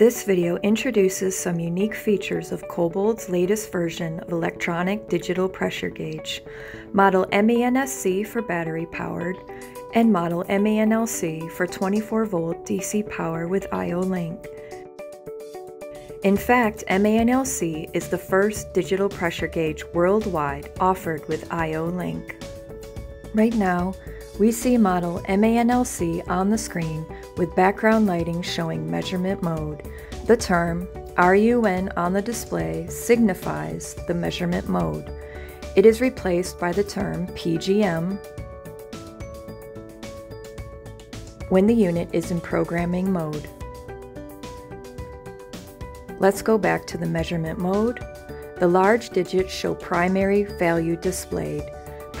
This video introduces some unique features of Kobold's latest version of electronic digital pressure gauge, model MANSC for battery powered, and model MANLC for 24 volt DC power with IO Link. In fact, MANLC is the first digital pressure gauge worldwide offered with IO Link. Right now, we see model MANLC on the screen with background lighting showing measurement mode. The term RUN on the display signifies the measurement mode. It is replaced by the term PGM when the unit is in programming mode. Let's go back to the measurement mode. The large digits show primary value displayed.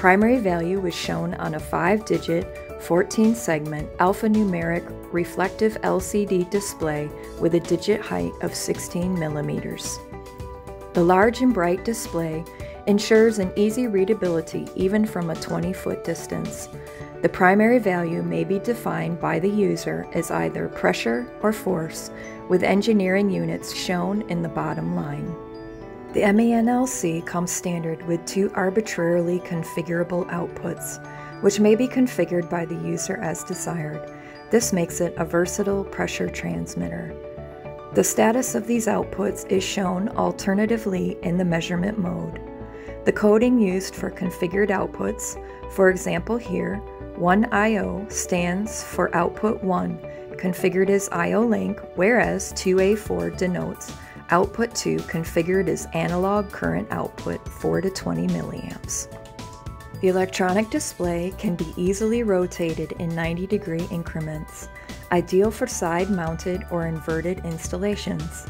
Primary value is shown on a 5-digit, 14-segment alphanumeric reflective LCD display with a digit height of 16 millimeters. The large and bright display ensures an easy readability even from a 20-foot distance. The primary value may be defined by the user as either pressure or force, with engineering units shown in the bottom line. The MANLC comes standard with two arbitrarily configurable outputs, which may be configured by the user as desired. This makes it a versatile pressure transmitter. The status of these outputs is shown alternatively in the measurement mode. The coding used for configured outputs, for example here, 1IO stands for output 1, configured as IO link, whereas 2A4 denotes Output 2 configured as analog current output 4 to 20 milliamps. The electronic display can be easily rotated in 90 degree increments, ideal for side mounted or inverted installations.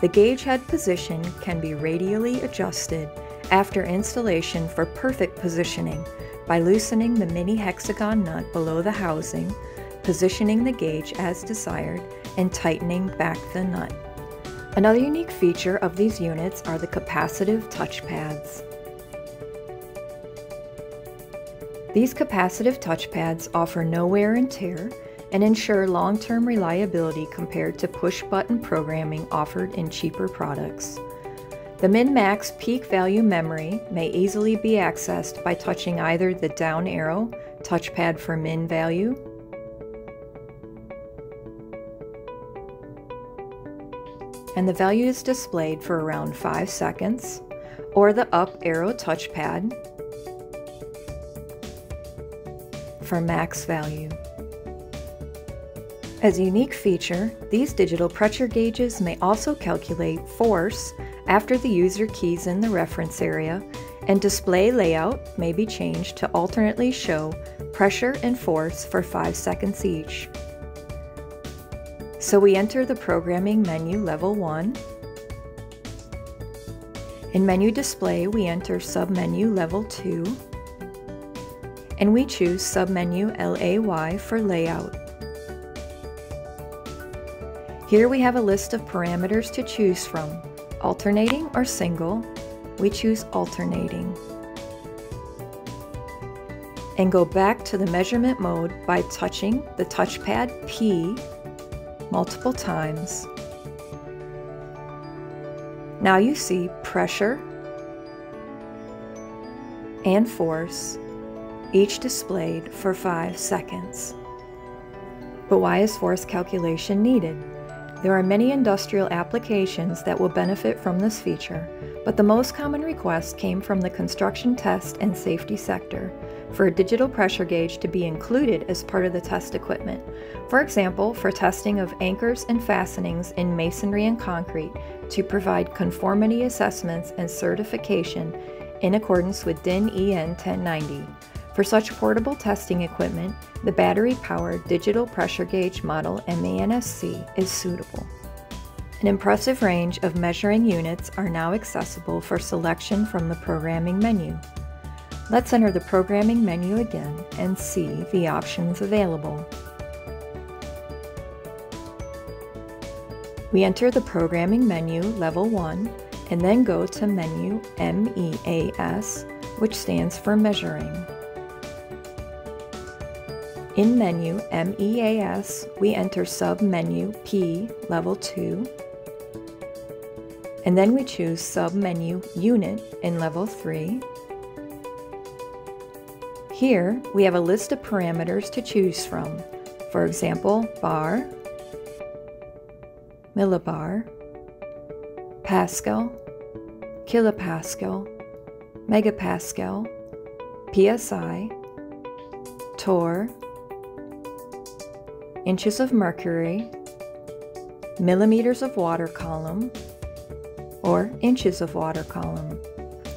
The gauge head position can be radially adjusted after installation for perfect positioning by loosening the mini hexagon nut below the housing, positioning the gauge as desired, and tightening back the nut. Another unique feature of these units are the capacitive touchpads. These capacitive touchpads offer no wear and tear and ensure long-term reliability compared to push-button programming offered in cheaper products. The min-max peak value memory may easily be accessed by touching either the down arrow, touchpad for min value, and the value is displayed for around 5 seconds, or the up arrow touchpad for max value. As a unique feature, these digital pressure gauges may also calculate force after the user keys in the reference area, and display layout may be changed to alternately show pressure and force for 5 seconds each. So we enter the programming menu level 1. In menu display, we enter submenu level 2. And we choose submenu LAY for layout. Here we have a list of parameters to choose from, alternating or single. We choose alternating. And go back to the measurement mode by touching the touchpad P multiple times. Now you see pressure and force, each displayed for 5 seconds. But why is force calculation needed? There are many industrial applications that will benefit from this feature, but the most common request came from the construction test and safety sector for a digital pressure gauge to be included as part of the test equipment. For example, for testing of anchors and fastenings in masonry and concrete to provide conformity assessments and certification in accordance with DIN EN 1090. For such portable testing equipment, the battery-powered digital pressure gauge model MANSC is suitable. An impressive range of measuring units are now accessible for selection from the programming menu. Let's enter the programming menu again and see the options available. We enter the programming menu level 1 and then go to menu MEAS, which stands for measuring. In menu MEAS, we enter sub-menu P level 2, and then we choose sub-menu Unit in level 3. Here, we have a list of parameters to choose from. For example, bar, millibar, Pascal, kilopascal, megapascal, psi, torr, inches of mercury, millimeters of water column, or inches of water column.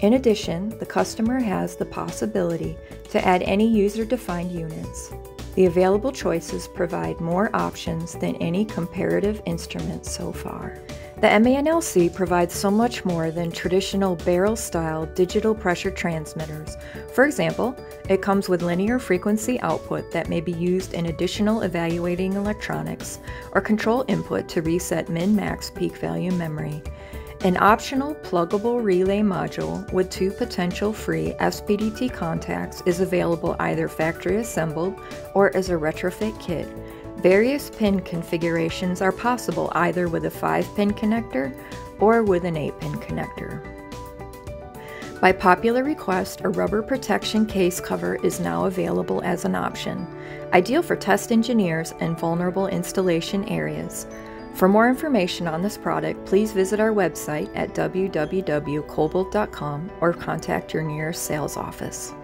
In addition, the customer has the possibility to add any user-defined units. The available choices provide more options than any comparative instrument so far. The MANLC provides so much more than traditional barrel-style digital pressure transmitters. For example, it comes with linear frequency output that may be used in additional evaluating electronics or control input to reset min-max peak value memory. An optional pluggable relay module with two potential free SPDT contacts is available either factory assembled or as a retrofit kit. Various pin configurations are possible either with a 5-pin connector or with an 8-pin connector. By popular request, a rubber protection case cover is now available as an option, ideal for test engineers and vulnerable installation areas. For more information on this product, please visit our website at www.kobold.com or contact your nearest sales office.